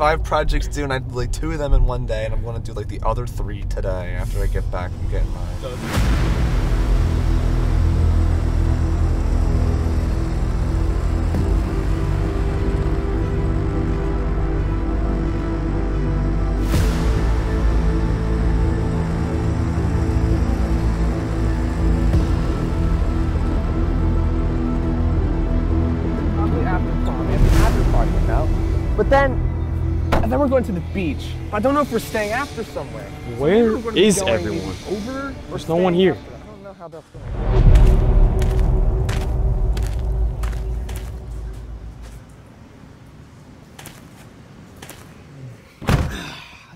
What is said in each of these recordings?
five projects due, and I did like two of them in one day, and I'm gonna do like the other three today after I get back from getting mine. Going to the beach. I don't know if we're staying after somewhere. Where We're gonna is going everyone? Over There's no one here. after. I don't know how that's going.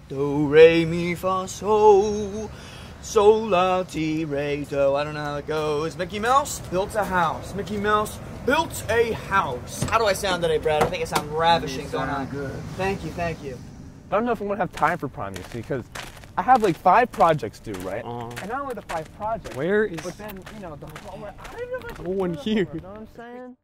Do re mi fa so sol la ti re do. I don't know how it goes. Mickey Mouse built a house. Mickey Mouse built a house. How do I sound today, Brad? I think I sound ravishing going on. good. Thank you, thank you. I don't know if I'm gonna have time for prom, you see, because I have like five projects due, right? Uh, and not only the five projects, where is but then, you know, the whole, I don't even know if I No one here. You know what I'm saying?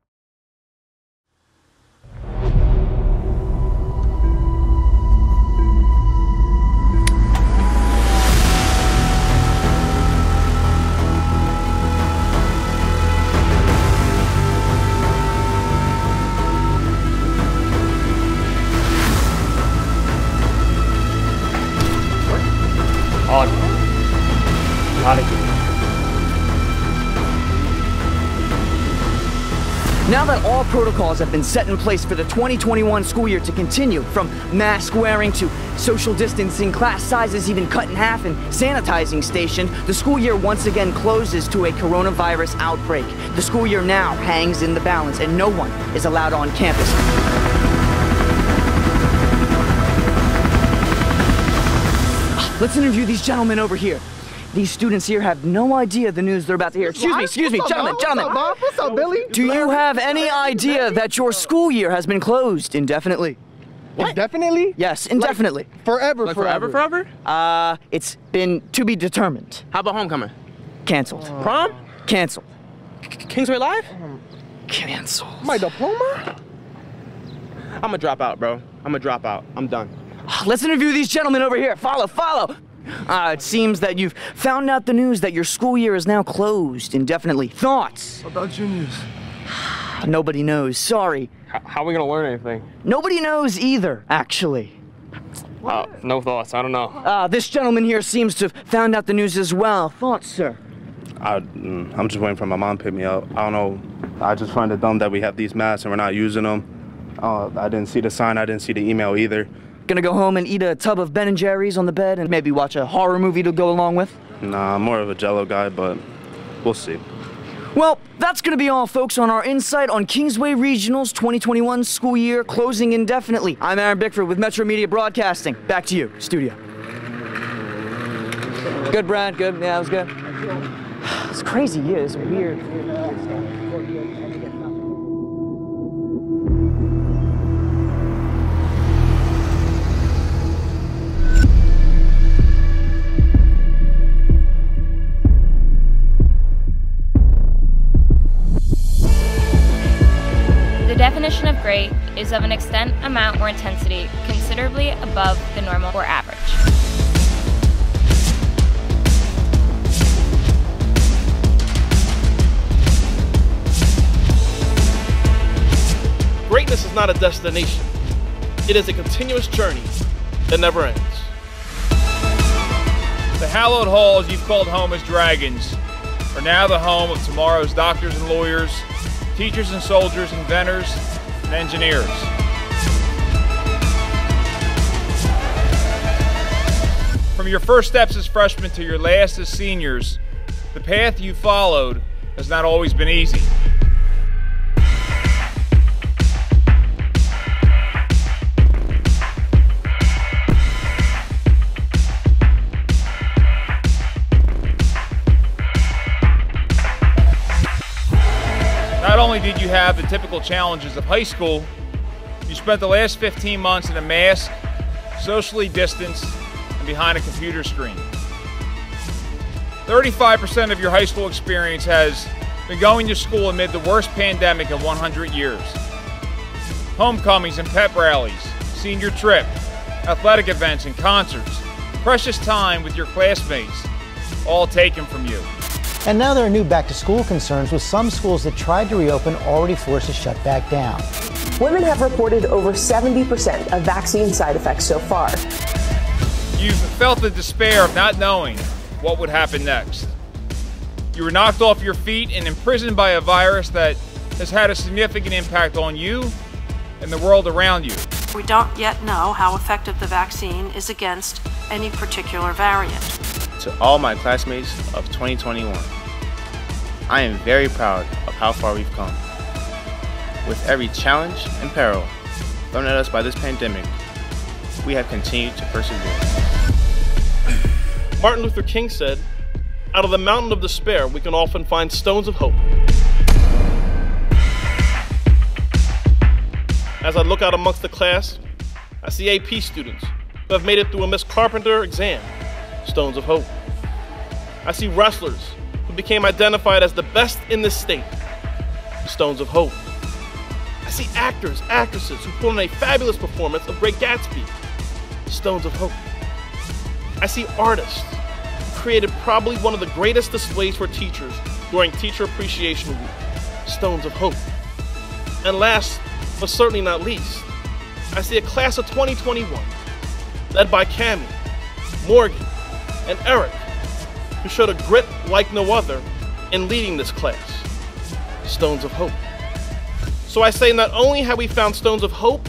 Out of here. Now that all protocols have been set in place for the 2021 school year to continue, from mask wearing to social distancing, class sizes even cut in half, and sanitizing station, the school year once again closes to a coronavirus outbreak. The school year now hangs in the balance, and no one is allowed on campus. Let's interview these gentlemen over here. These students here have no idea the news they're about to hear. Excuse me, excuse me, gentlemen, gentlemen. What's up, Billy? Do you have any idea that your school year has been closed indefinitely? Indefinitely? Yes, indefinitely. Forever, Like forever, forever? Uh, it's been to be determined. How about homecoming? Canceled. Prom? Canceled. Kingsway Live? Canceled. My diploma? I'm gonna drop out, bro. I'm gonna drop out. I'm done. Let's interview these gentlemen over here. Follow, follow. Uh, it seems that you've found out the news that your school year is now closed indefinitely. Thoughts? About juniors. Nobody knows. Sorry. H- how are we gonna learn anything? Nobody knows either, actually. Uh, no thoughts. I don't know. Uh, this gentleman here seems to have found out the news as well. Thoughts, sir? I, mm, I'm just waiting for my mom to pick me up. I don't know. I just find it dumb that we have these masks and we're not using them. Uh, I didn't see the sign. I didn't see the email either. Gonna go home and eat a tub of Ben and Jerry's on the bed and maybe watch a horror movie to go along with? Nah, I'm more of a Jello guy, but we'll see. Well, that's going to be all, folks, on our insight on Kingsway Regional's 2021 school year closing indefinitely. I'm Aaron Bickford with Metro Media Broadcasting. Back to you, studio. Good, Brad. Good. Yeah, that was good. It's crazy. Yeah, it's weird. The definition of great is of an extent, amount, or intensity considerably above the normal or average. Greatness is not a destination, it is a continuous journey that never ends. The hallowed halls you've called home as dragons are now the home of tomorrow's doctors and lawyers, teachers and soldiers, inventors and engineers. From your first steps as freshmen to your last as seniors, the path you followed has not always been easy. Have the typical challenges of high school, you spent the last 15 months in a mask, socially distanced, and behind a computer screen. 35% of your high school experience has been going to school amid the worst pandemic in 100 years. Homecomings and pep rallies, senior trip, athletic events and concerts, precious time with your classmates, all taken from you. And now there are new back to school concerns with some schools that tried to reopen already forced to shut back down. Women have reported over 70% of vaccine side effects so far. You've felt the despair of not knowing what would happen next. You were knocked off your feet and imprisoned by a virus that has had a significant impact on you and the world around you. We don't yet know how effective the vaccine is against any particular variant. To all my classmates of 2021, I am very proud of how far we've come. With every challenge and peril thrown at us by this pandemic, we have continued to persevere. Martin Luther King said, out of the mountain of despair, we can often find stones of hope. As I look out amongst the class, I see AP students who have made it through a Miss Carpenter exam, stones of hope. I see wrestlers who became identified as the best in the state, stones of hope. I see actors, actresses who put on a fabulous performance of Great Gatsby, stones of hope. I see artists who created probably one of the greatest displays for teachers during Teacher Appreciation Week, stones of hope. And last, but certainly not least, I see a class of 2021 led by Cami, Morgan, and Eric, who showed a grit like no other in leading this class. Stones of hope. So I say not only have we found stones of hope,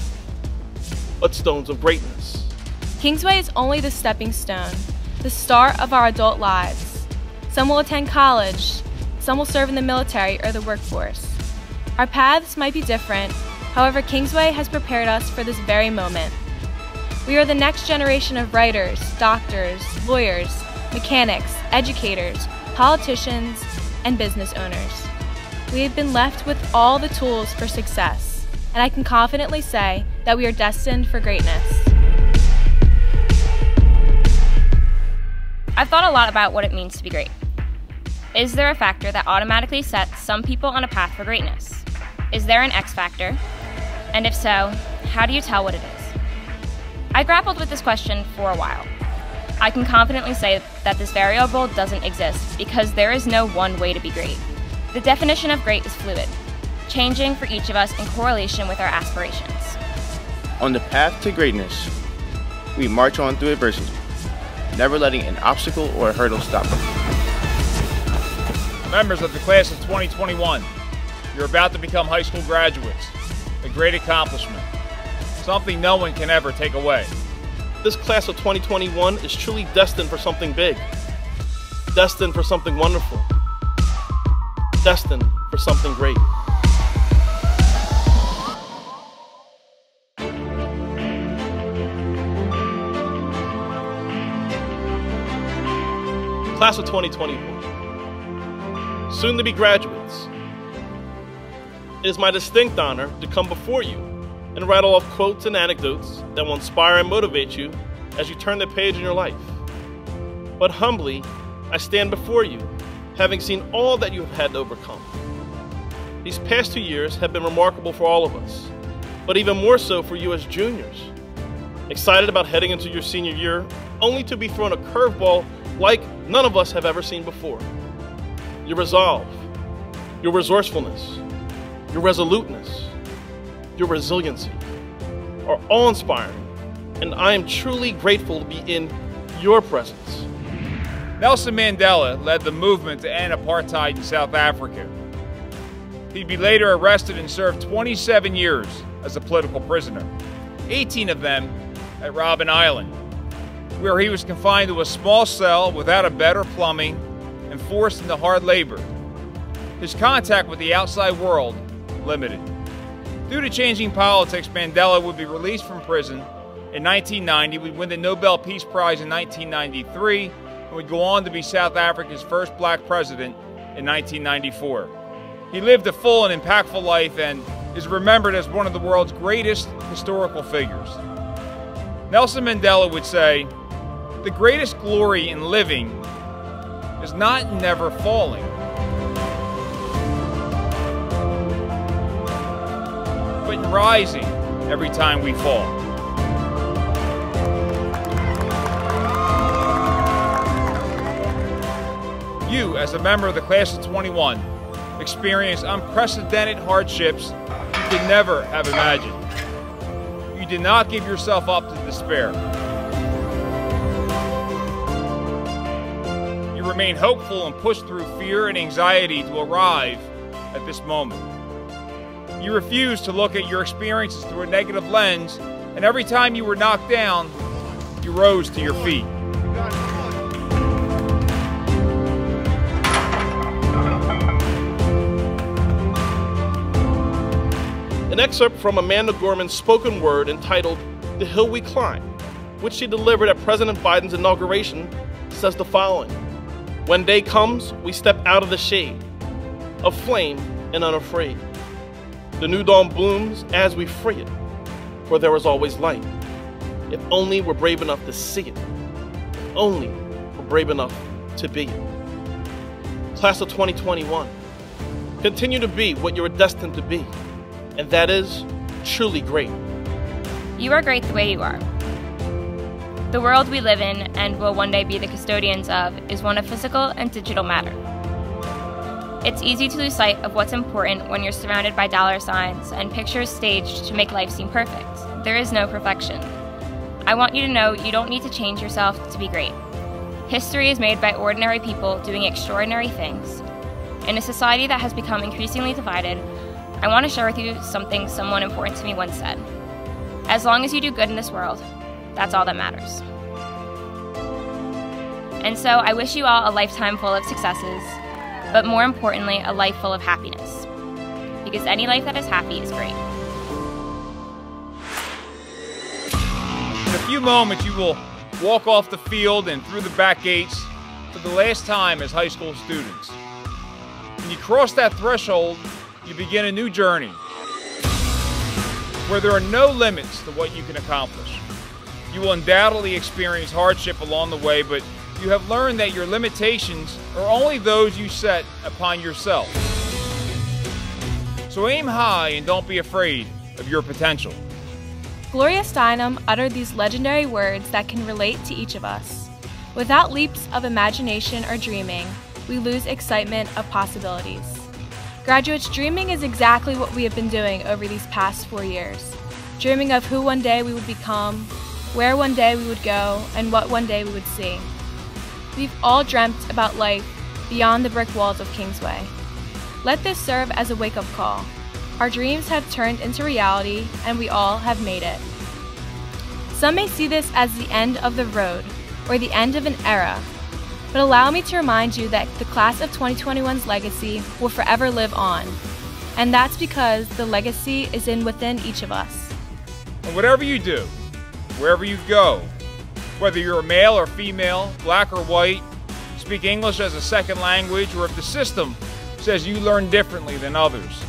but stones of greatness. Kingsway is only the stepping stone, the start of our adult lives. Some will attend college, some will serve in the military or the workforce. Our paths might be different, However, Kingsway has prepared us for this very moment. We are the next generation of writers, doctors, lawyers, mechanics, educators, politicians, and business owners. We have been left with all the tools for success, and I can confidently say that we are destined for greatness. I've thought a lot about what it means to be great. Is there a factor that automatically sets some people on a path for greatness? Is there an X factor? And if so, how do you tell what it is? I grappled with this question for a while. I can confidently say that this variable doesn't exist because there is no one way to be great. The definition of great is fluid, changing for each of us in correlation with our aspirations. On the path to greatness, we march on through adversity, never letting an obstacle or a hurdle stop us. Members of the class of 2021, you're about to become high school graduates a great accomplishment, something no one can ever take away. This class of 2021 is truly destined for something big, destined for something wonderful, destined for something great. Class of 2021, soon to be graduates, it is my distinct honor to come before you and rattle off quotes and anecdotes that will inspire and motivate you as you turn the page in your life. But humbly, I stand before you, having seen all that you have had to overcome. These past two years have been remarkable for all of us, but even more so for you as juniors. Excited about heading into your senior year, only to be thrown a curveball like none of us have ever seen before. Your resolve, your resourcefulness, your resoluteness, your resiliency are awe inspiring, and I am truly grateful to be in your presence. Nelson Mandela led the movement to end apartheid in South Africa. He'd be later arrested and served 27 years as a political prisoner, 18 of them at Robben Island, where he was confined to a small cell without a bed or plumbing and forced into hard labor. His contact with the outside world limited. Due to changing politics, Mandela would be released from prison in 1990, would win the Nobel Peace Prize in 1993, and would go on to be South Africa's first black president in 1994. He lived a full and impactful life and is remembered as one of the world's greatest historical figures. Nelson Mandela would say, The greatest glory in living is not never falling, rising every time we fall. You, as a member of the class of 21, experienced unprecedented hardships you could never have imagined. You did not give yourself up to despair. You remain hopeful and push through fear and anxiety to arrive at this moment. You refused to look at your experiences through a negative lens, and every time you were knocked down, you rose to your feet. An excerpt from Amanda Gorman's spoken word entitled The Hill We Climb, which she delivered at President Biden's inauguration, says the following When day comes, we step out of the shade, aflame and unafraid. The new dawn blooms as we free it, for there is always light. If only we're brave enough to see it, if only we're brave enough to be it. Class of 2021, continue to be what you are destined to be and that is truly great. You are great the way you are. The world we live in and will one day be the custodians of is one of physical and digital matter. It's easy to lose sight of what's important when you're surrounded by dollar signs and pictures staged to make life seem perfect. There is no perfection. I want you to know you don't need to change yourself to be great. History is made by ordinary people doing extraordinary things. In a society that has become increasingly divided, I want to share with you something someone important to me once said. As long as you do good in this world, that's all that matters. And so I wish you all a lifetime full of successes, but more importantly, a life full of happiness. Because any life that is happy is great. In a few moments, you will walk off the field and through the back gates for the last time as high school students. When you cross that threshold, you begin a new journey where there are no limits to what you can accomplish. You will undoubtedly experience hardship along the way, but you have learned that your limitations are only those you set upon yourself. So aim high and don't be afraid of your potential. Gloria Steinem uttered these legendary words that can relate to each of us. Without leaps of imagination or dreaming, we lose excitement of possibilities. Graduates, dreaming is exactly what we have been doing over these past four years. Dreaming of who one day we would become, where one day we would go, and what one day we would see. We've all dreamt about life beyond the brick walls of Kingsway. Let this serve as a wake up call. Our dreams have turned into reality, and we all have made it. Some may see this as the end of the road, or the end of an era, but allow me to remind you that the class of 2021's legacy will forever live on. And that's because the legacy is in within each of us. And whatever you do, wherever you go, whether you're a male or female, black or white, speak English as a second language, or if the system says you learn differently than others,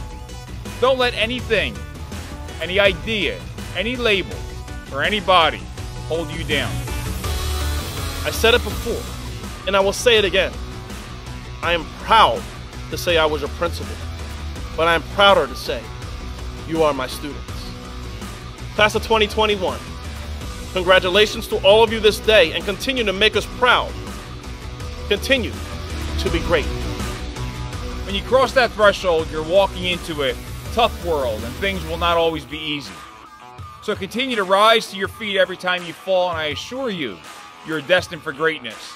don't let anything, any idea, any label, or anybody hold you down. I said it before and I will say it again. I am proud to say I was your principal, but I am prouder to say you are my students. Class of 2021, congratulations to all of you this day and continue to make us proud. Continue to be great. When you cross that threshold, you're walking into a tough world and things will not always be easy. So continue to rise to your feet every time you fall, and I assure you, you're destined for greatness.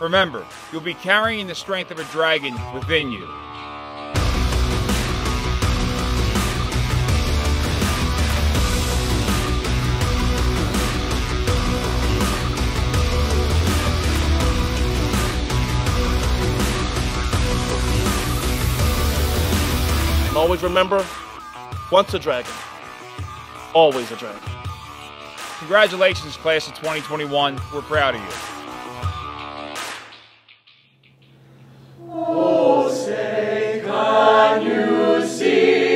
Remember, you'll be carrying the strength of a dragon within you. Always remember, once a dragon, always a dragon. Congratulations, class of 2021. We're proud of you. Oh, say, can you see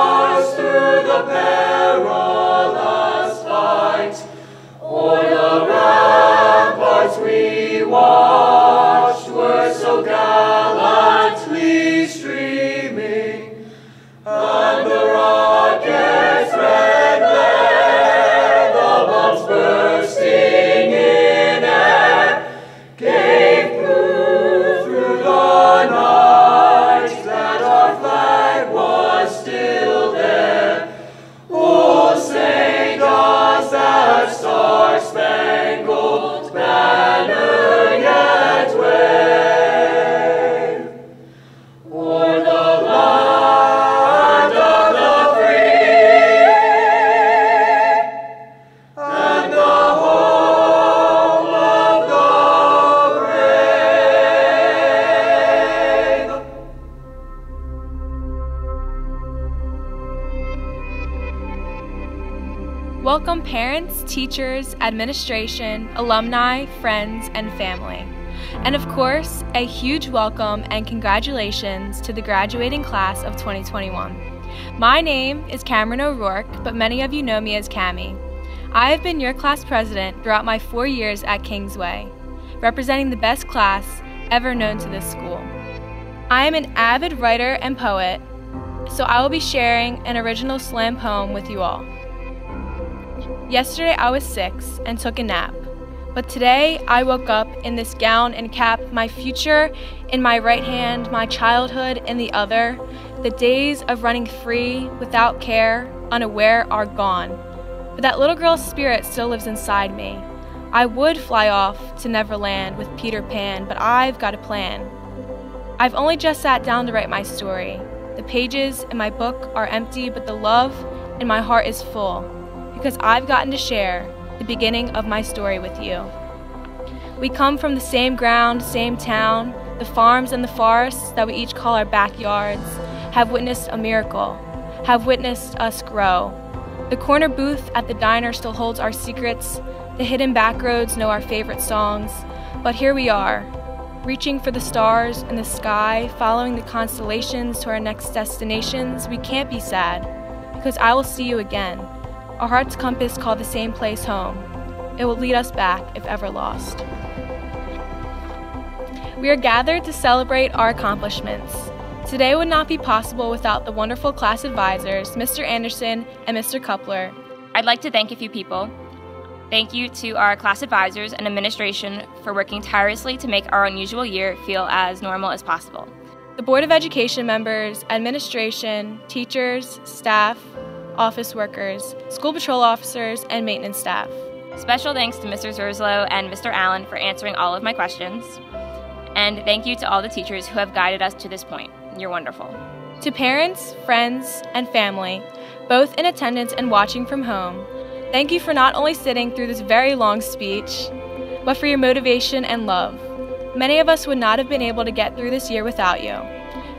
Welcome parents, teachers, administration, alumni, friends, and family. And of course, a huge welcome and congratulations to the graduating class of 2021. My name is Cameron O'Rourke, but many of you know me as Cami. I have been your class president throughout my four years at Kingsway, representing the best class ever known to this school. I am an avid writer and poet, so I will be sharing an original slam poem with you all. Yesterday I was six and took a nap, but today I woke up in this gown and cap, my future in my right hand, my childhood in the other. The days of running free, without care, unaware are gone. But that little girl's spirit still lives inside me. I would fly off to Neverland with Peter Pan, but I've got a plan. I've only just sat down to write my story. The pages in my book are empty, but the love in my heart is full because I've gotten to share the beginning of my story with you. We come from the same ground, same town. The farms and the forests that we each call our backyards have witnessed a miracle, have witnessed us grow. The corner booth at the diner still holds our secrets. The hidden back roads know our favorite songs. But here we are, reaching for the stars in the sky, following the constellations to our next destinations. We can't be sad, because I will see you again. Our heart's compass call the same place home. It will lead us back if ever lost. We are gathered to celebrate our accomplishments. Today would not be possible without the wonderful class advisors, Mr. Anderson and Mr. Coupler. I'd like to thank a few people. Thank you to our class advisors and administration for working tirelessly to make our unusual year feel as normal as possible. The Board of Education members, administration, teachers, staff, office workers, school patrol officers, and maintenance staff. Special thanks to Mr. Zerslow and Mr. Allen for answering all of my questions. And thank you to all the teachers who have guided us to this point. You're wonderful. To parents, friends, and family, both in attendance and watching from home, thank you for not only sitting through this very long speech, but for your motivation and love. Many of us would not have been able to get through this year without you.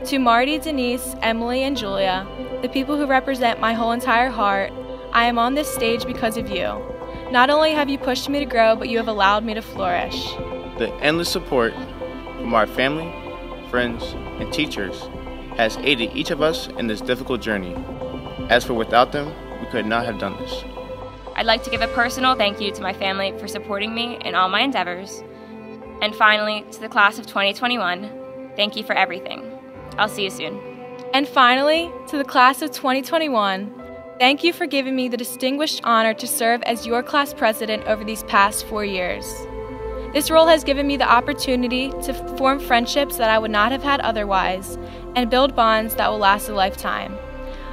To Marty, Denise, Emily, and Julia, the people who represent my whole entire heart, I am on this stage because of you. Not only have you pushed me to grow, but you have allowed me to flourish. The endless support from our family, friends, and teachers has aided each of us in this difficult journey. As for without them, we could not have done this. I'd like to give a personal thank you to my family for supporting me in all my endeavors. And finally, to the class of 2021, thank you for everything. I'll see you soon. And finally, to the class of 2021, thank you for giving me the distinguished honor to serve as your class president over these past four years. This role has given me the opportunity to form friendships that I would not have had otherwise and build bonds that will last a lifetime.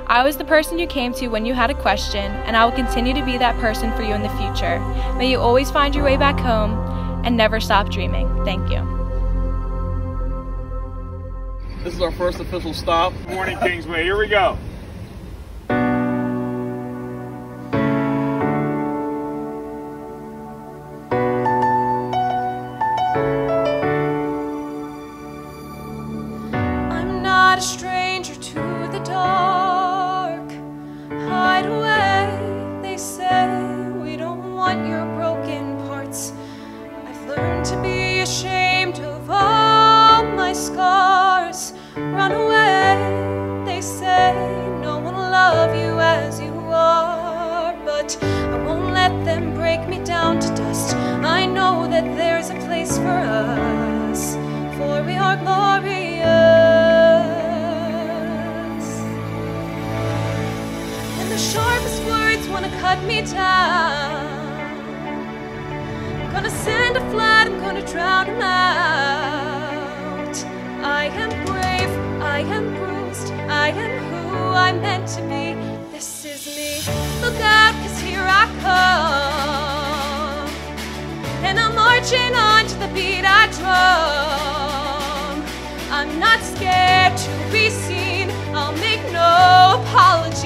I was the person you came to when you had a question, and I will continue to be that person for you in the future. May you always find your way back home and never stop dreaming. Thank you. This is our first official stop. Morning, Kingsway. Here we go. No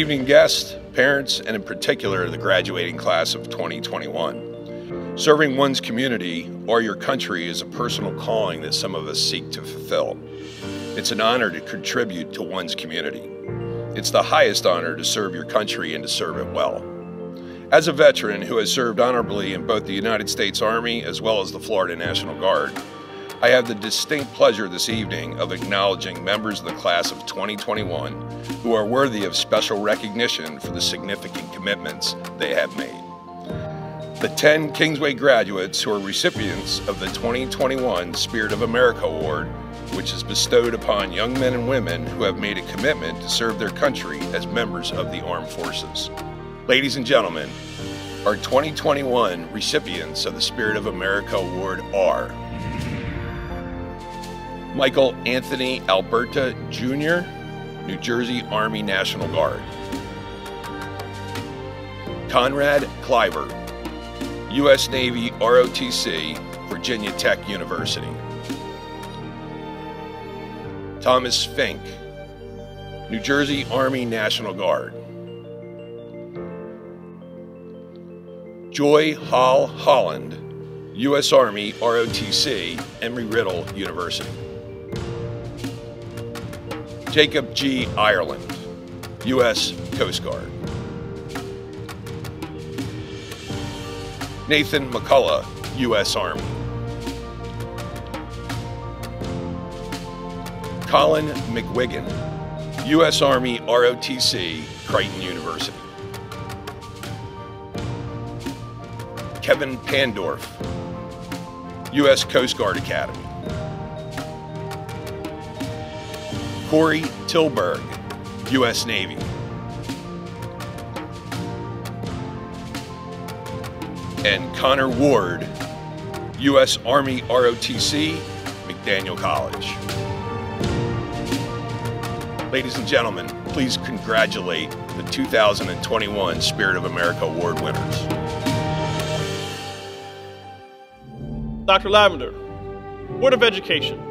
evening, guests, parents, and in particular the graduating class of 2021. Serving one's community or your country is a personal calling that some of us seek to fulfill. It's an honor to contribute to one's community. It's the highest honor to serve your country and to serve it well. As a veteran who has served honorably in both the United States Army as well as the Florida National Guard, I have the distinct pleasure this evening of acknowledging members of the class of 2021 who are worthy of special recognition for the significant commitments they have made. The 10 Kingsway graduates who are recipients of the 2021 Spirit of America Award, which is bestowed upon young men and women who have made a commitment to serve their country as members of the armed forces. Ladies and gentlemen, our 2021 recipients of the Spirit of America Award are Michael Anthony Alberta Jr., New Jersey Army National Guard. Conrad Cliver, U.S. Navy ROTC, Virginia Tech University. Thomas Fink, New Jersey Army National Guard. Joy Hall Holland, U.S. Army ROTC, Embry Riddle University. Jacob G. Ireland, U.S. Coast Guard. Nathan McCullough, U.S. Army. Colin McWiggin, U.S. Army ROTC, Creighton University. Kevin Pandorf, U.S. Coast Guard Academy. Corey Tilburg, U.S. Navy. And Connor Ward, U.S. Army ROTC, McDaniel College. Ladies and gentlemen, please congratulate the 2021 Spirit of America Award winners. Dr. Lavender, Board of Education,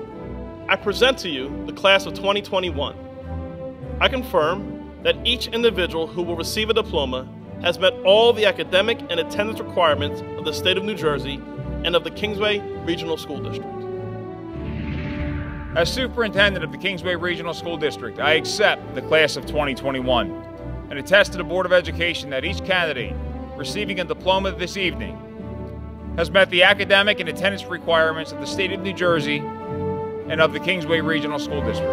I present to you the class of 2021. I confirm that each individual who will receive a diploma has met all the academic and attendance requirements of the state of New Jersey and of the Kingsway Regional School District. As superintendent of the Kingsway Regional School District, I accept the class of 2021 and attest to the Board of Education that each candidate receiving a diploma this evening has met the academic and attendance requirements of the state of New Jersey and of the Kingsway Regional School District.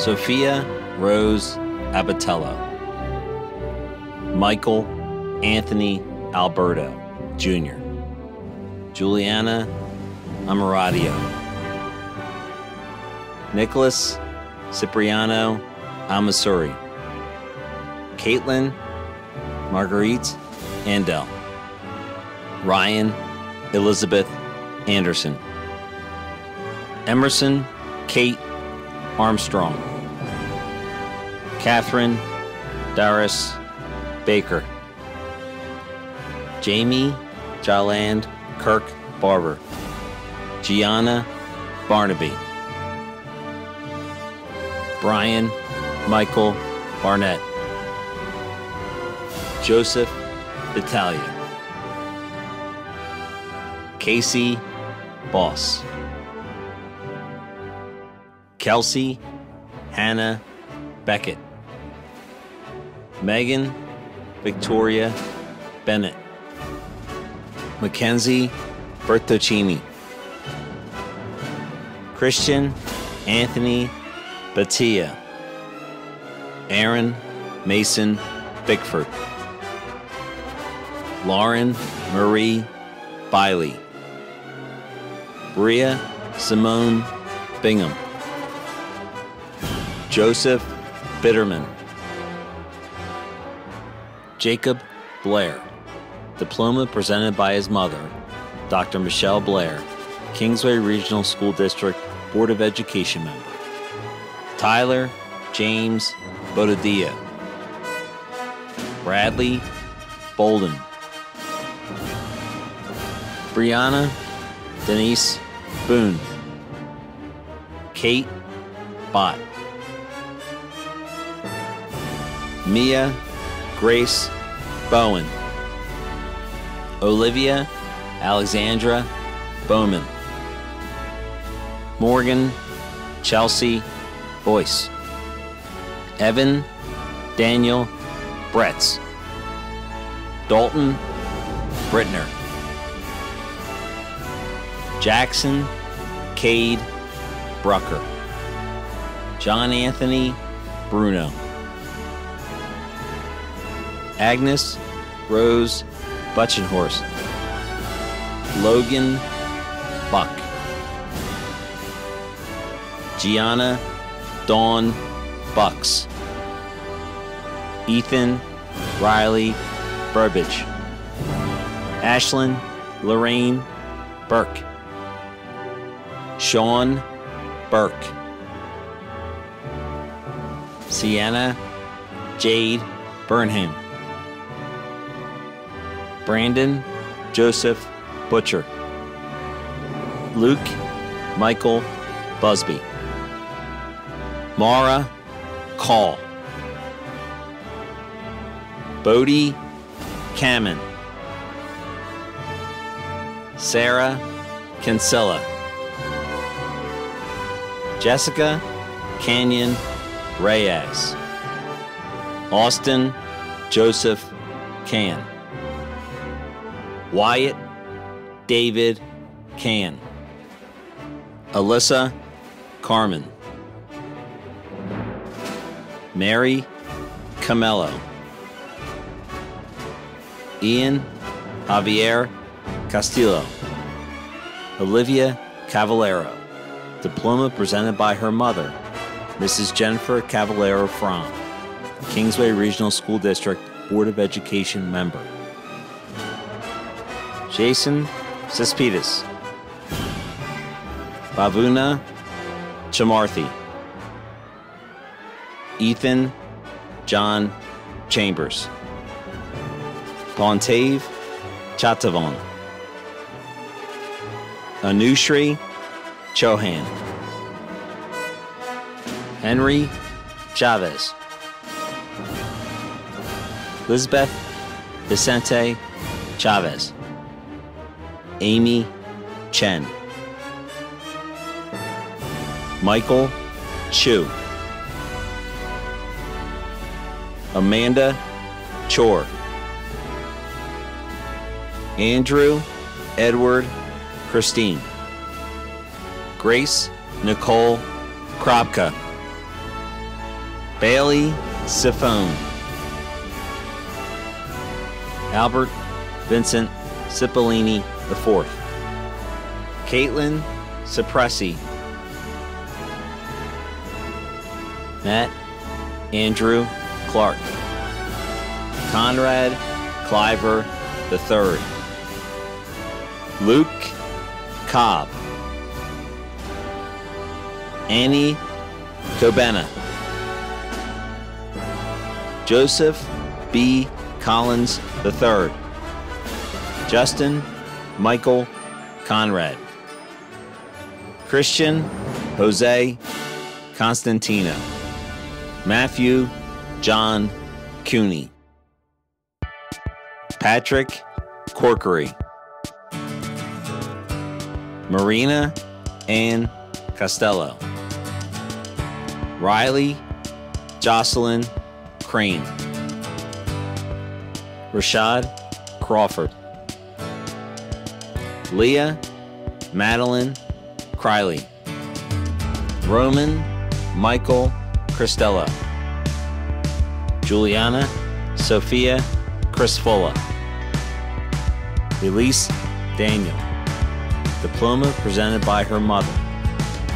Sophia Rose Abatello. Michael Anthony Alberto, Jr. Juliana Amaradio. Nicholas Cipriano Amasuri. Caitlin Marguerite Andel. Ryan Elizabeth Anderson. Emerson Kate Armstrong. Catherine Darius Baker. Jamie Jaland Kirk Barber. Gianna Barnaby. Brian Michael Barnett. Joseph Italia. Casey Boss. Kelsey Hannah Beckett. Megan Victoria Bennett. Mackenzie Bertocchini. Christian Anthony Bhatia. Aaron Mason Bickford. Lauren Marie Biley. Bria Simone Bingham. Joseph Bitterman. Jacob Blair. Diploma presented by his mother, Dr. Michelle Blair, Kingsway Regional School District Board of Education member. Tyler James Bobadilla. Bradley Bolden. Brianna Denise Boone. Kate Bott. Mia Grace Bowen. Olivia Alexandra Bowman. Morgan Chelsea Boyce. Evan Daniel Bretz. Dalton Brittner. Jackson Cade Brucker. John Anthony Bruno. Agnes Rose Butchenhorst. Logan Buck. Gianna Dawn Bucks. Ethan Riley Burbage. Ashlyn Lorraine Burke. Sean Burke. Sienna Jade Burnham. Brandon Joseph Butcher. Luke Michael Busby. Mara Call. Bodie Kamen. Sarah Kinsella. Jessica Canyon Reyes. Austin Joseph Can. Wyatt David Can. Alyssa Carmen. Mary Camello. Ian Javier Castillo. Olivia Cavallero. Diploma presented by her mother, Mrs. Jennifer Cavallero Fromm, Kingsway Regional School District Board of Education member. Jason Cespedes. Bavuna Chamarthy. Ethan John Chambers. Pontave Chatavon. Anushri Chohan. Henry Chavez. Lisbeth Vicente Chavez. Amy Chen. Michael Chu. Amanda Chor. Andrew Edward Christine. Grace Nicole Kropka. Bailey Sifone. Albert Vincent Cipollini IV. Caitlin Suppressi. Matt Andrew Clark. Conrad Cliver III. Luke Cobb. Annie Cobena. Joseph B. Collins III. Justin Michael Conrad. Christian Jose Constantino. Matthew John Cooney. Patrick Corkery. Marina Ann Costello. Riley Jocelyn Crane. Rashad Crawford. Leah Madeline Criley. Roman Michael Cristello. Juliana Sophia Crisfola. Elise Daniel. Diploma presented by her mother,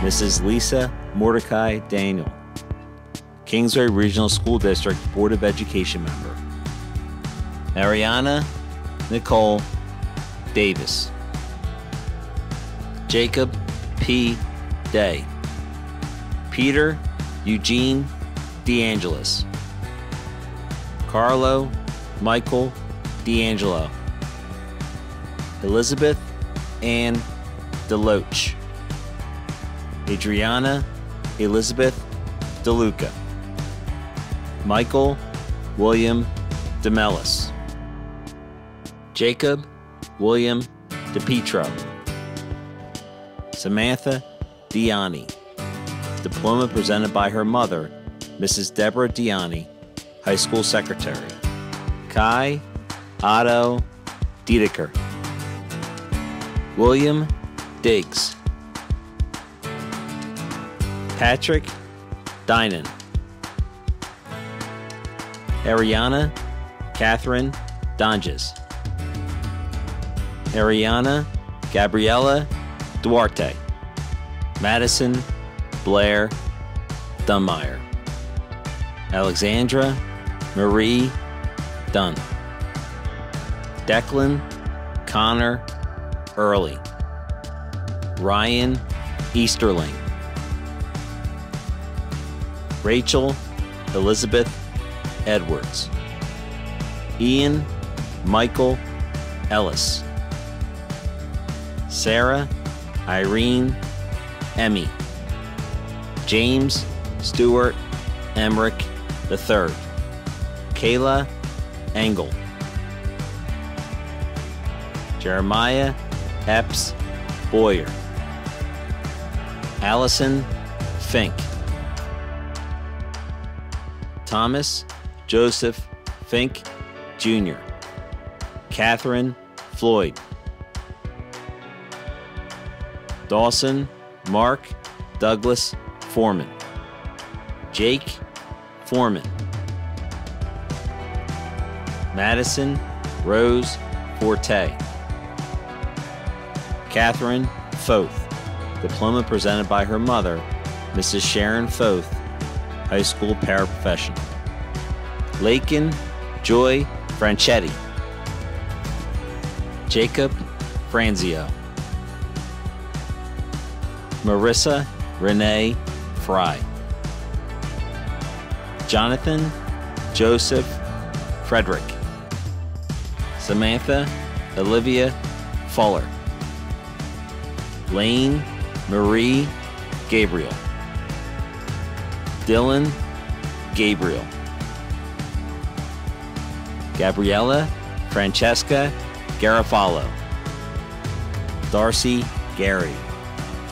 Mrs. Lisa Mordecai Daniel. Kingsway Regional School District Board of Education member. Ariana Nicole Davis. Jacob P. Day. Peter Eugene DeAngelis. Carlo Michael D'Angelo. Elizabeth Ann Deloach. Adriana Elizabeth DeLuca. Michael William DeMellis. Jacob William DePietro. Samantha Diani. Diploma presented by her mother, Mrs. Deborah Diani, High School Secretary. Kai Otto Diedeker. William Diggs. Patrick Dinan. Ariana Catherine Donges. Ariana Gabriella Duarte. Madison Blair Dunmeyer. Alexandra Marie Dunn. Declan Connor Early. Ryan Easterling. Rachel Elizabeth Edwards. Ian Michael Ellis. Sarah Irene Emmy. James Stewart Emmerich III. Kayla Engel. Jeremiah Epps Boyer. Allison Fink. Thomas Joseph Fink Jr. Catherine Floyd. Dawson Mark Douglas Foreman. Jake Foreman. Madison Rose Forte. Catherine Foth. Diploma presented by her mother, Mrs. Sharon Foth, high school paraprofessional. Lakin Joy Franchetti. Jacob Franzio. Marissa Renee Fry. Jonathan Joseph Frederick. Samantha Olivia Fuller. Lane Marie Gabriel. Dylan Gabriel. Gabriella Francesca Garofalo. Darcy Gary.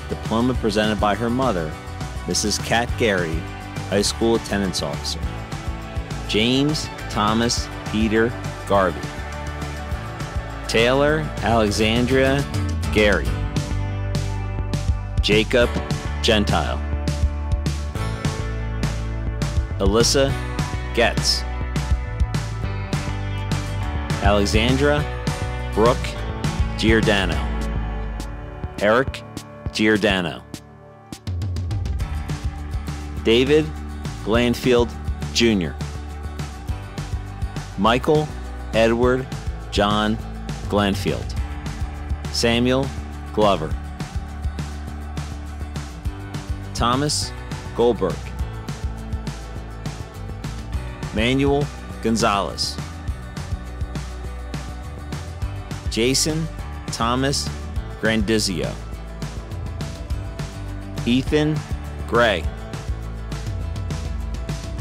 Diploma presented by her mother, Mrs. Kat Gary, high school attendance officer. James Thomas Peter Garvey. Taylor Alexandria Gary. Jacob Gentile. Alyssa Getz. Alexandra Brooke Giordano. Eric Giordano. David Glanfield Jr. Michael Edward John Glanfield. Samuel Glover. Thomas Goldberg. Manuel Gonzalez. Jason Thomas Grandizio. Ethan Gray.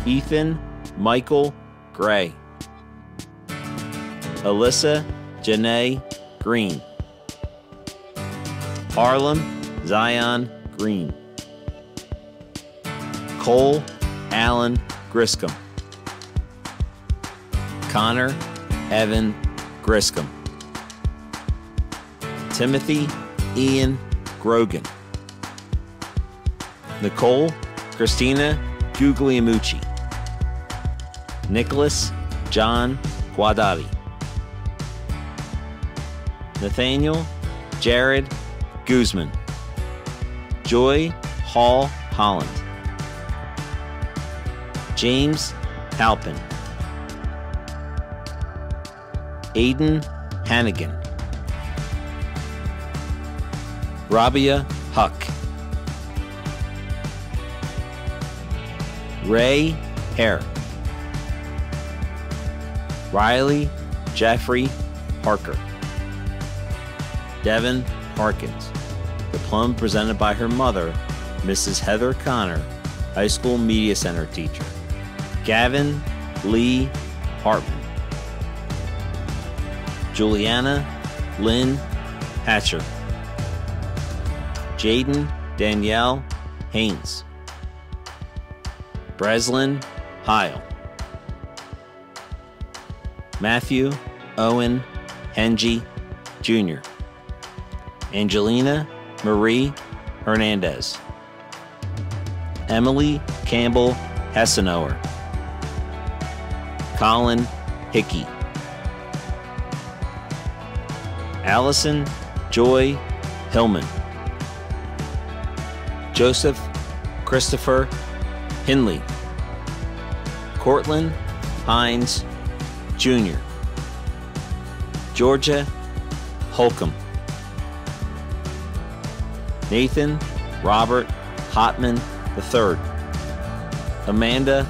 Ethan Michael Gray. Alyssa Janae Green. Harlem Zion Green. Cole Allen Griscom. Connor Evan Griscom. Timothy Ian Grogan. Nicole Christina Guglielmucci. Nicholas John Guadavi, Nathaniel Jared Guzman. Joy Hall Holland. James Halpin. Aiden Hannigan. Rabia Huck. Ray Hare. Riley Jeffrey Parker. Devin Harkins. The plum presented by her mother, Mrs. Heather Connor, high school media center teacher. Gavin Lee Hartman. Juliana Lynn Hatcher. Jaden Danielle Haynes. Breslin Heil. Matthew Owen Hengy Jr. Angelina Marie Hernandez. Emily Campbell Hessenower. Colin Hickey. Allison Joy Hillman. Joseph Christopher Hinley. Cortland Hines Jr. Georgia Holcomb. Nathan Robert Hotman III. Amanda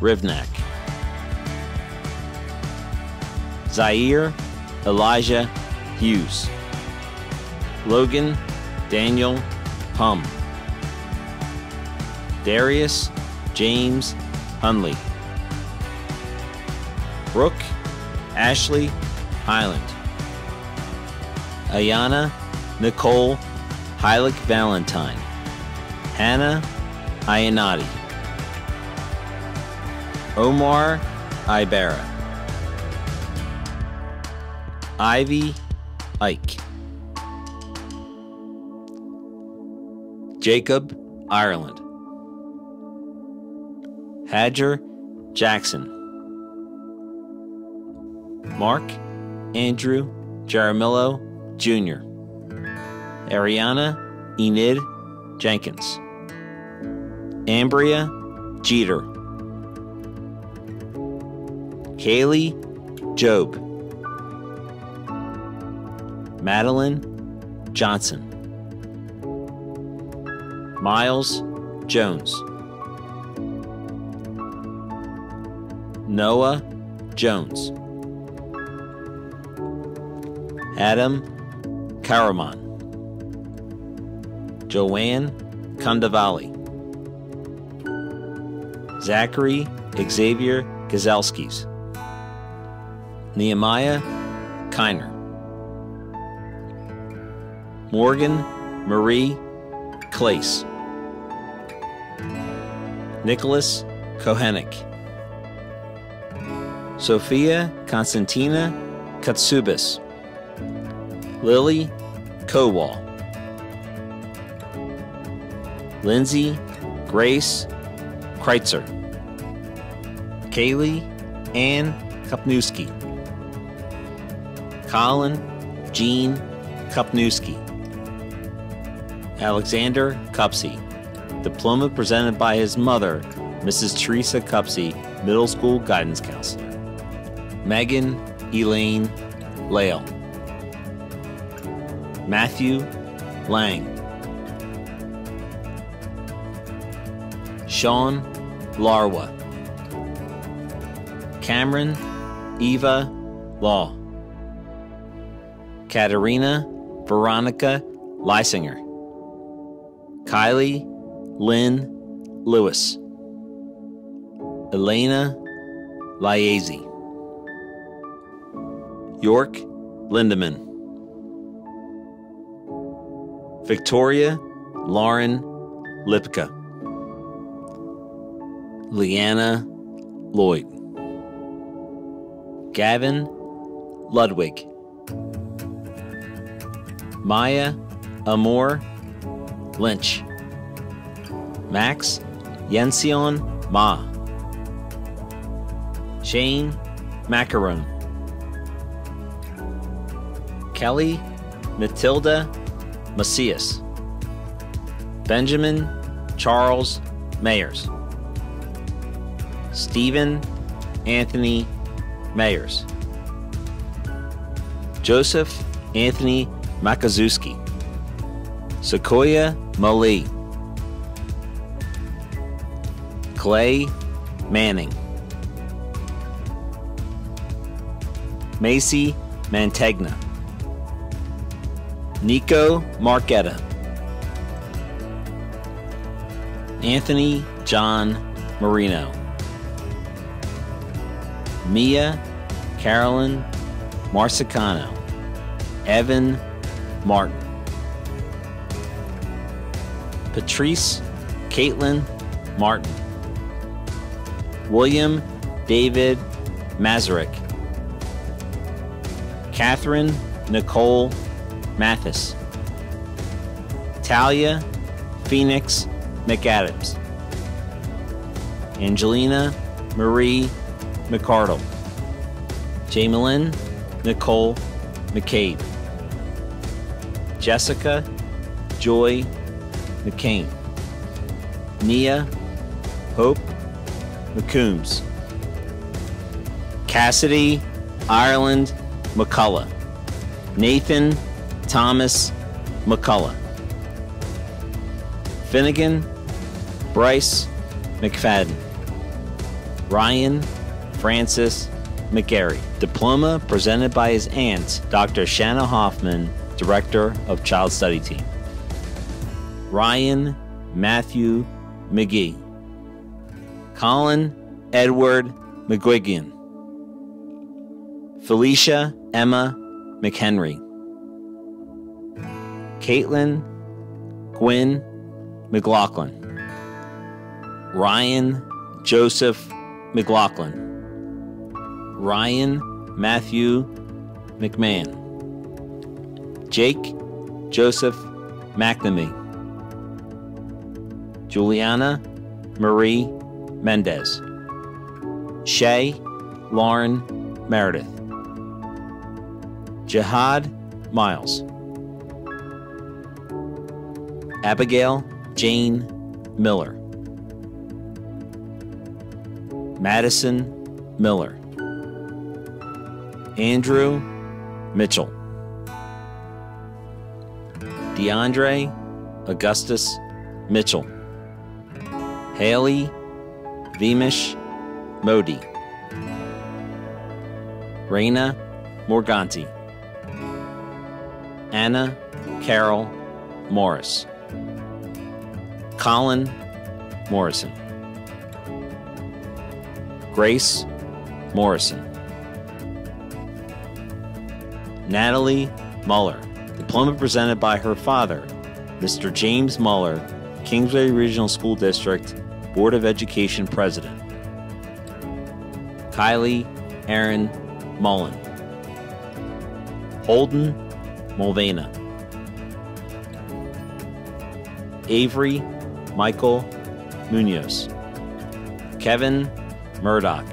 Hrivnak. Zaire Elijah Hughes. Logan Daniel Hum. Darius James Hunley. Brooke Ashley Highland. Ayana Nicole Heilig Valentine. Hannah Ianati. Omar Ibera. Ivy Ike. Jacob, Ireland. Hadger Jackson. Mark Andrew Jaramillo Jr. Ariana Enid Jenkins. Ambria Jeter. Kaylee Job. Madeline Johnson. Miles Jones. Noah Jones. Adam Karaman. Joanne Kondavali. Zachary Xavier Gazelskis. Nehemiah Kiner. Morgan Marie Clace. Nicholas Kohenik. Sophia Konstantina Katsubis. Lily Kowal. Lindsay Grace Kreitzer. Kaylee Ann Kopnewski. Colin Jean Kopnewski. Alexander Cupsey. Diploma presented by his mother, Mrs. Teresa Cupsey, Middle School Guidance Counselor. Megan Elaine Lale. Matthew Lang. Sean Larwa. Cameron Eva Law. Katerina Veronica Leisinger. Kylie Lynn Lewis. Elena Liazy. York Lindeman. Victoria Lauren Lipka. Leanna Lloyd. Gavin Ludwig. Maya Amor Lynch. Max Yension Ma. Shane Macaron. Kelly Matilda Macias. Benjamin Charles Mayers. Stephen Anthony Mayers. Joseph Anthony Makazuski. Sequoia Mali. Clay Manning. Macy Mantegna. Nico Marquetta. Anthony John Marino. Mia Carolyn Marsicano. Evan Martin. Patrice Caitlin Martin. William David Mazurek. Catherine Nicole Mathis. Talia Phoenix McAdams. Angelina Marie McCardle. Jamelyn Nicole McCabe. Jessica Joy McCain. Nia Hope McCombs. Cassidy Ireland McCullough. Nathan Thomas McCullough. Finnegan Bryce McFadden. Ryan Francis McGarry. Diploma presented by his aunt, Dr. Shanna Hoffman, Director of Child Study Team. Ryan Matthew McGee. Colin Edward McGuigan. Felicia Emma McHenry. Caitlin Gwynn McLaughlin. Ryan Joseph McLaughlin. Ryan Matthew McMahon. Jake Joseph McNamee. Juliana Marie Mendez, Shay Lauren Meredith, Jihad Miles, Abigail Jane Miller, Madison Miller, Andrew Mitchell, DeAndre Augustus Mitchell, Haley Vimish Modi, Raina Morganti, Anna Carol Morris, Colin Morrison, Grace Morrison, Natalie Muller, diploma presented by her father, Mr. James Muller, Kingsway Regional School District Board of Education President. Kylie Aaron Mullen. Holden Mulvena. Avery Michael Munoz. Kevin Murdoch.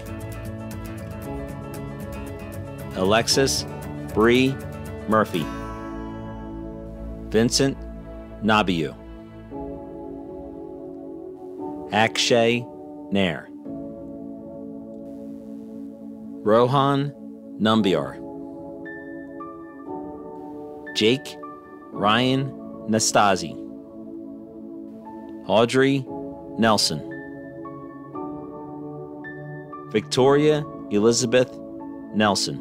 Alexis Bree Murphy. Vincent Nabiu. Akshay Nair. Rohan Nambiar. Jake Ryan Nastasi. Audrey Nelson. Victoria Elizabeth Nelson.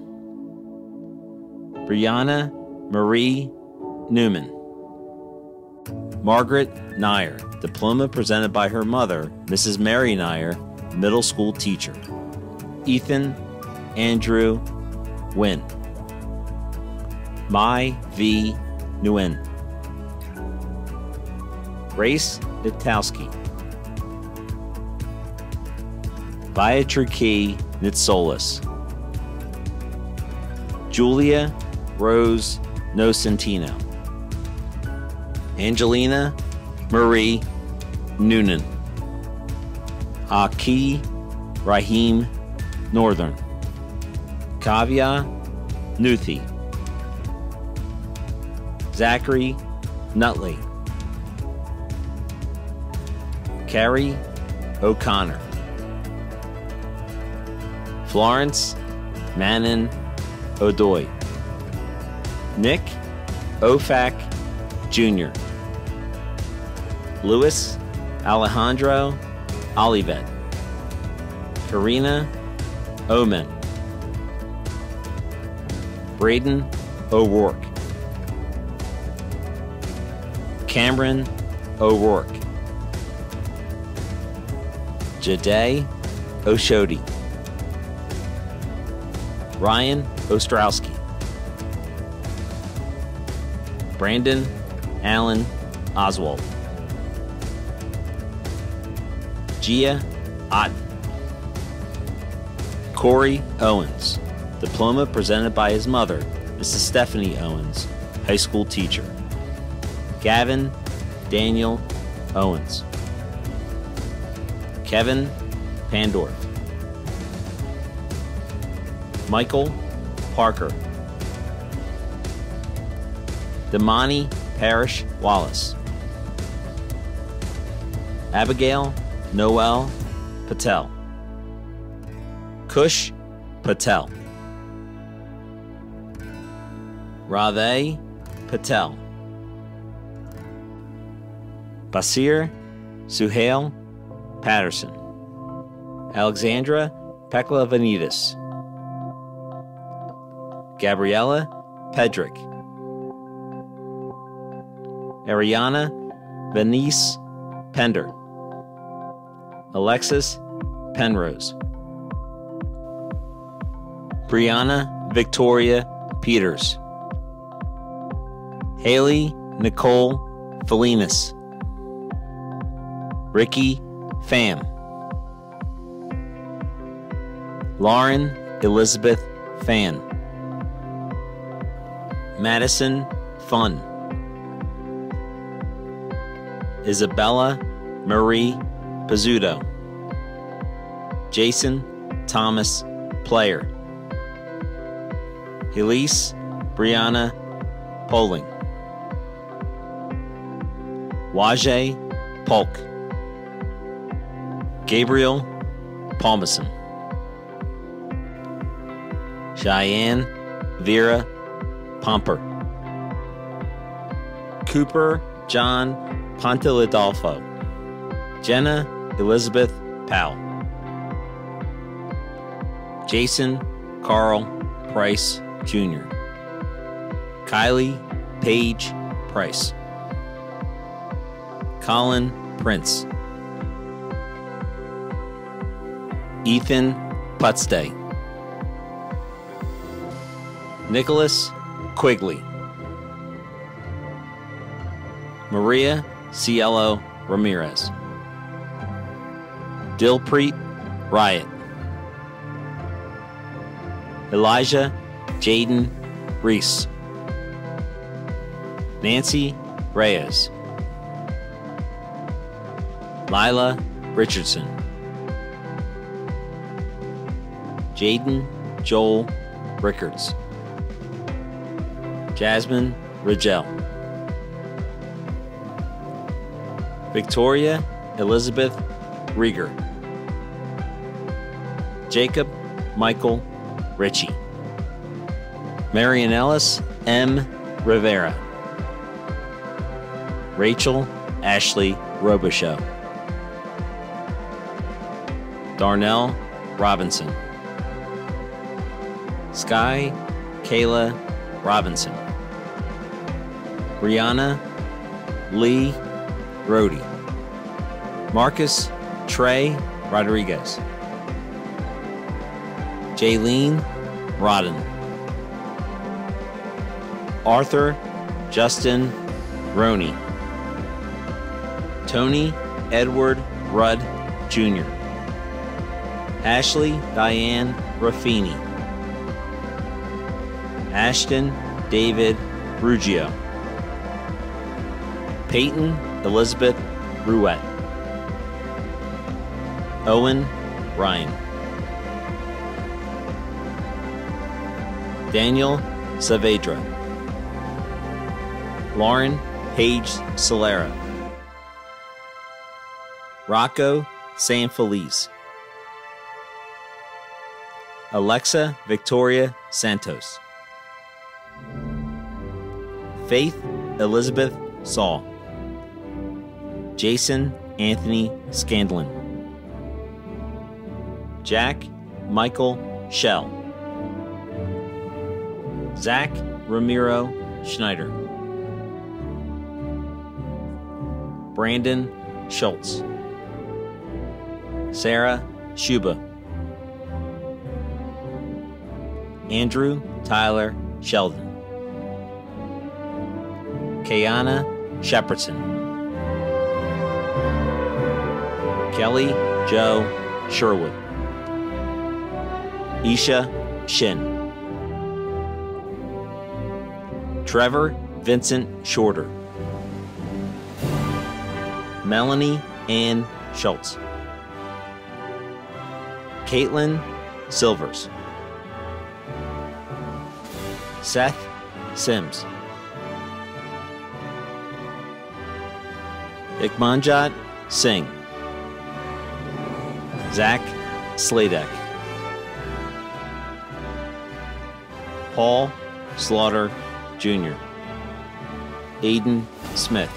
Brianna Marie Newman. Margaret Nyer, diploma presented by her mother, Mrs. Mary Nyer, middle school teacher. Ethan Andrew Wynn. Mai V. Nguyen. Grace Nitowski. Beatrice Nitsolis. Julia Rose Nocentino. Angelina Marie Noonan. Aki Rahim Northern. Kavya Nuthi. Zachary Nutley. Carrie O'Connor. Florence Manon O'Doy. Nick Ofak Jr. Luis Alejandro Olivet. Karina Omen. Braden O'Rourke. Cameron O'Rourke. Jade Oshodi. Ryan Ostrowski. Brandon Allen Oswald. Gia Otten. Corey Owens. Diploma presented by his mother, Mrs. Stephanie Owens, high school teacher. Gavin Daniel Owens. Kevin Pandorf. Michael Parker. Damani Parrish Wallace. Abigail Noel Patel. Kush Patel. Radhe Patel. Basir Suhail Patterson. Alexandra Pekla Vanitas. Gabriella Pedrick. Ariana Venice Pender. Alexis Penrose. Brianna Victoria Peters. Haley Nicole Felinas. Ricky Pham. Lauren Elizabeth Phan. Madison Fun. Isabella Marie Pizzuto. Jason Thomas Player. Elise Brianna Poling. Wajay Polk. Gabriel Palmason. Cheyenne Vera Pomper. Cooper John Pontilidolfo. Jenna Elizabeth Powell. Jason Carl Price Jr. Kylie Paige Price. Colin Prince. Ethan Putstay. Nicholas Quigley. Maria Cielo Ramirez. Dilpreet Riot. Elijah Jaden Reese. Nancy Reyes. Lila Richardson. Jaden Joel Rickards. Jasmine Rigel. Victoria Elizabeth Rieger. Jacob Michael Ritchie. Marion Ellis M. Rivera. Rachel Ashley Robichaux. Darnell Robinson. Sky Kayla Robinson. Brianna Lee Brody. Marcus Trey Rodriguez. Jaylene Rodden. Arthur Justin Roney. Tony Edward Rudd Jr. Ashley Diane Raffini. Ashton David Ruggiero. Peyton Elizabeth Ruette. Owen Ryan. Daniel Saavedra. Lauren Page Solera. Rocco San Feliz. Alexa Victoria Santos. Faith Elizabeth Saul. Jason Anthony Scandlin. Jack Michael Shell. Zach Ramiro Schneider. Brandon Schultz. Sarah Shuba. Andrew Tyler Sheldon. Kayana Shepardson. Kelly Joe Sherwood. Isha Shin. Trevor Vincent Shorter. Melanie Ann Schultz. Caitlin Silvers. Seth Sims. Ikmanjot Singh. Zach Sladek. Paul Slaughter Jr. Aiden Smith.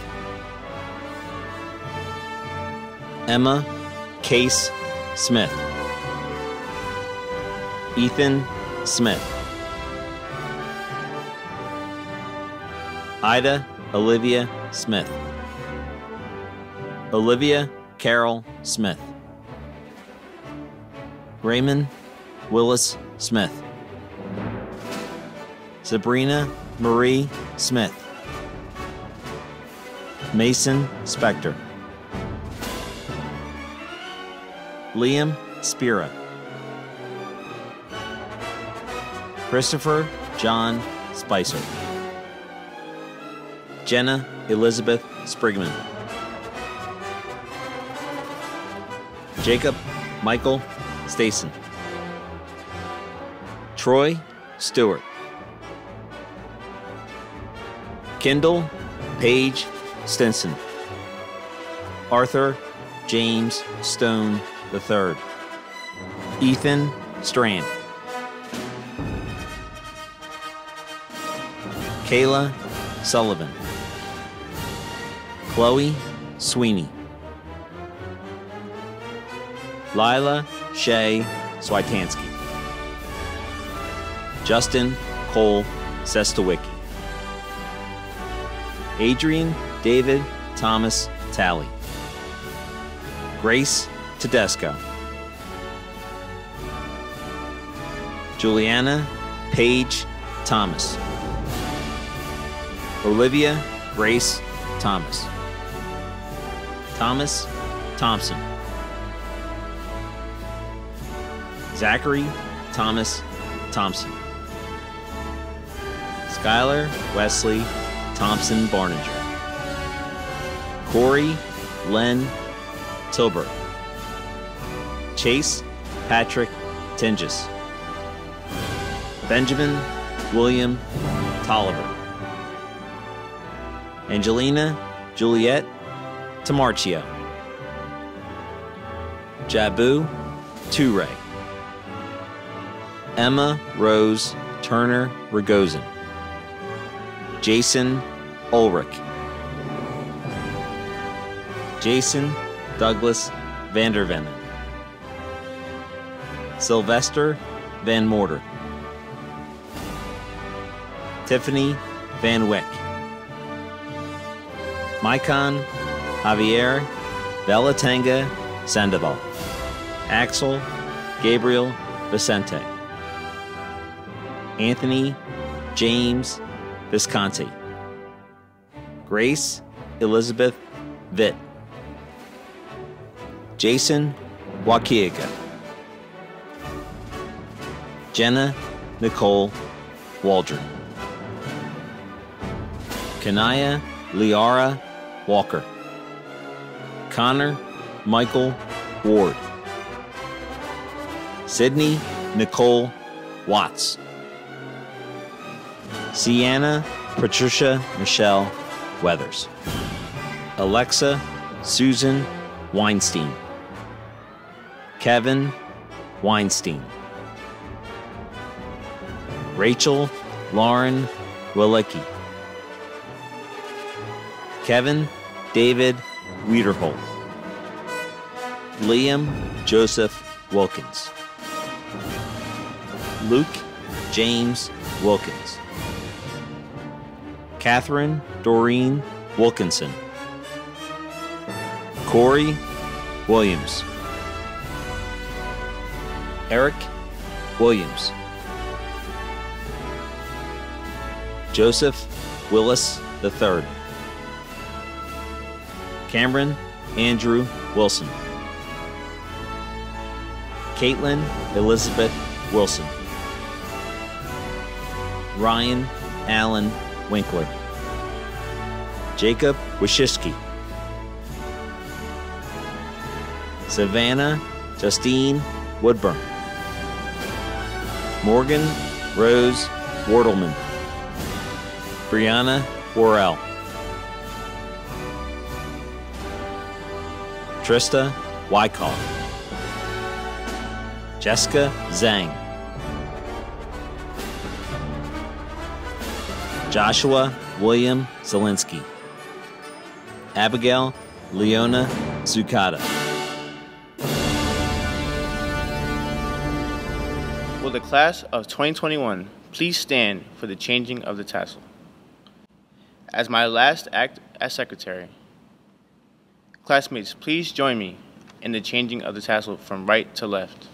Emma Case Smith. Ethan Smith. Ida Olivia Smith. Olivia Carol Smith. Raymond Willis Smith. Sabrina Marie Smith. Mason Spector. Liam Spira. Christopher John Spicer. Jenna Elizabeth Sprigman. Jacob Michael Stason. Troy Stewart. Kendall Paige Stinson. Arthur James Stone III. Ethan Strand. Kayla Sullivan. Chloe Sweeney. Lila Shay Switansky. Justin Cole Sestowicki. Adrian David Thomas Talley. Grace Tedesco. Juliana Paige Thomas. Olivia Grace Thomas. Thomas Thompson. Zachary Thomas Thompson. Skylar Wesley Thompson Barninger. Corey Len Tilbert. Chase Patrick Tinges. Benjamin William Tolliver. Angelina Juliet Tomarchio. Jabu Ture. Emma Rose Turner Rogozin. Jason Ulrich. Jason Douglas Vandervenen. Sylvester Van Morter. Tiffany Van Wyck. Maicon Javier Velatanga Sandoval. Axel Gabriel Vicente. Anthony James Visconti. Grace Elizabeth Vitt. Jason Wakiaga. Jenna Nicole Waldron. Kanaya Liara Walker. Connor Michael Ward. Sydney Nicole Watts. Sienna Patricia Michelle Weathers. Alexa Susan Weinstein. Kevin Weinstein. Rachel Lauren Wilecki. Kevin David Wiederholt. Liam Joseph Wilkins. Luke James Wilkins. Catherine Doreen Wilkinson. Corey Williams. Eric Williams. Joseph Willis III. Cameron Andrew Wilson. Caitlin Elizabeth Wilson. Ryan Allen Winkler. Jacob Wishishki. Savannah Justine Woodburn. Morgan Rose Wortelman. Brianna Worrell. Trista Wyckoff. Jessica Zhang. Joshua William Zelinsky. Abigail Leona Zucata. Will the class of 2021 please stand for the changing of the tassel? As my last act as secretary, classmates, please join me in the changing of the tassel from right to left.